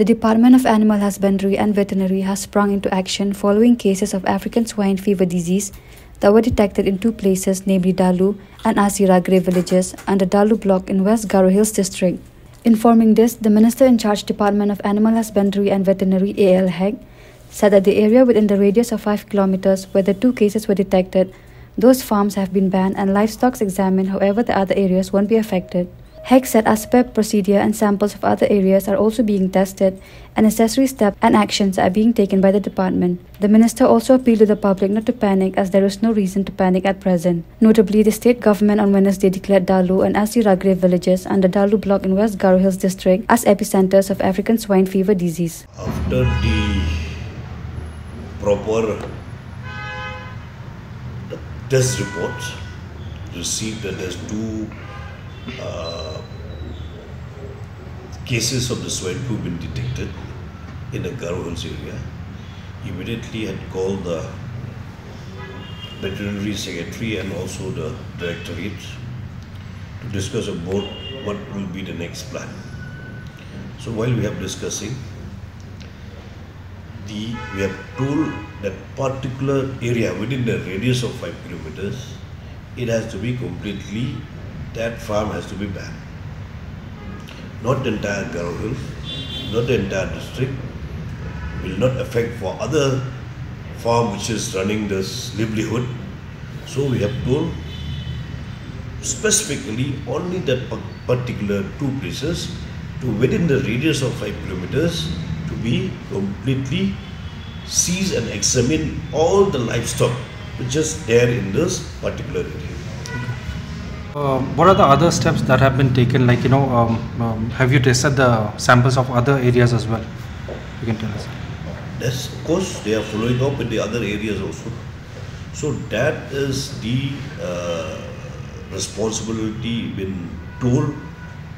The Department of Animal Husbandry and Veterinary has sprung into action following cases of African swine fever disease that were detected in two places, namely Dalu and Asiragre villages and the Dalu block in West Garo Hills district. Informing this, the Minister in charge Department of Animal Husbandry and Veterinary A.L. Hek said that the area within the radius of 5 kilometers where the two cases were detected, those farms have been banned and livestock examined, however the other areas won't be affected. Said as per procedure and samples of other areas are also being tested and necessary steps and actions are being taken by the department. The minister also appealed to the public not to panic as there is no reason to panic at present. Notably, the state government on Wednesday declared Dalu and Asiragre villages the Dalu block in West Garo Hills district as epicenters of African swine fever disease. After the proper test reports received that there's two uh, cases of the swine flu been detected in the Garo Hills area, immediately had called the veterinary secretary and also the directorate to discuss about what will be the next plan. So while we have discussing, the we have told that particular area within the radius of five kilometers, it has to be completely that farm has to be banned. Not the entire Garo Hills, not the entire district, will not affect for other farm which is running this livelihood. So we have told specifically only that particular two places to within the radius of 5 kilometers to be completely seize and examine all the livestock which is there in this particular area. Uh, what are the other steps that have been taken? Like, you know, um, um, have you tested the samples of other areas as well? You can tell us. Yes, of course, they are following up in the other areas also. So that is the uh, responsibility been told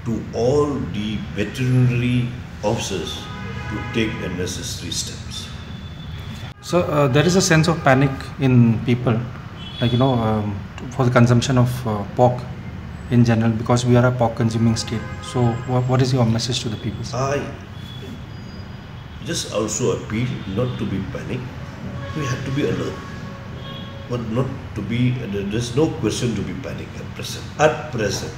to all the veterinary officers to take the necessary steps. So uh, there is a sense of panic in people, like you know, um, for the consumption of uh, pork in general because we are a pork consuming state. So what, what is your message to the people? I just also appeal not to be panic. We have to be alert, but not to be. There's no question to be panic at present. At present,